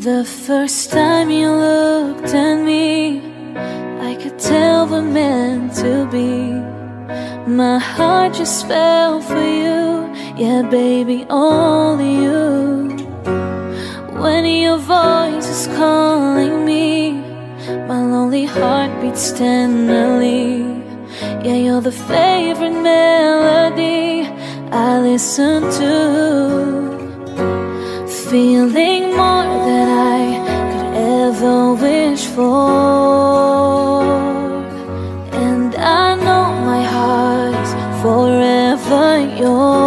The first time you looked at me, I could tell we're meant to be. My heart just fell for you, yeah, baby, only you. When your voice is calling me, my lonely heart beats tenderly. Yeah, you're the favorite melody I listen to. Feeling more than I could ever wish for. And I know my heart is forever yours.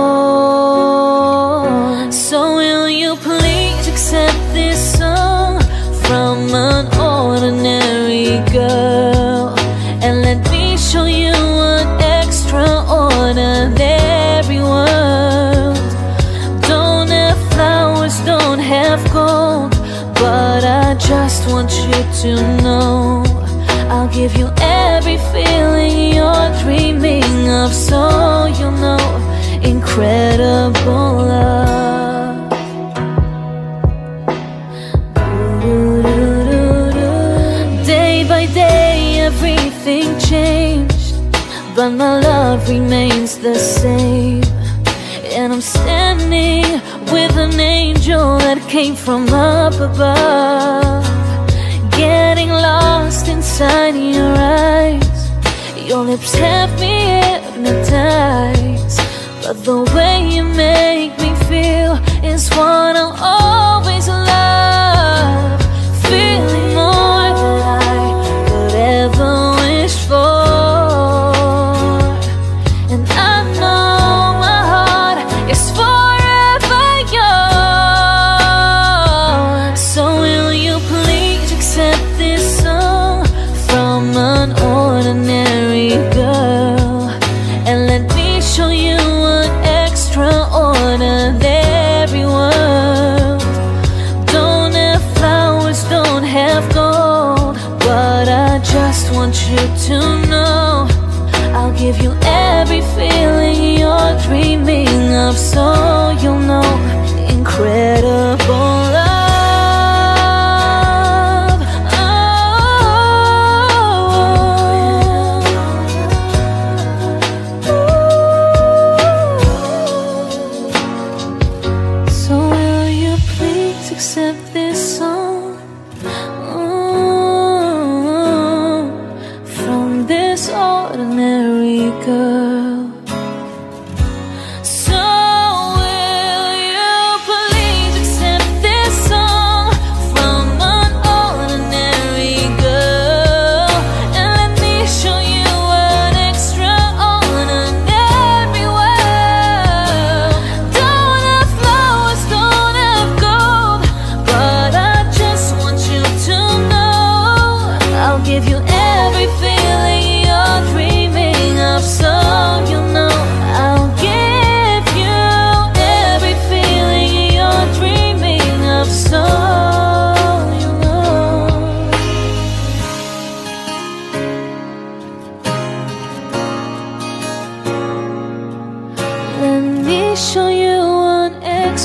Just want you to know I'll give you every feeling you're dreaming of, so you'll know incredible love. Day by day, everything changed, but my love remains the same. And I'm standing with an angel that came from up above. Getting lost inside your eyes. Your lips have me hypnotized. But the way you make me feel is what want you to know. I'll give you every feeling you're dreaming of, so you'll know. Incredible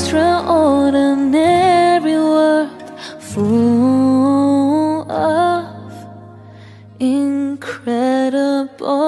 extraordinary world full of incredible.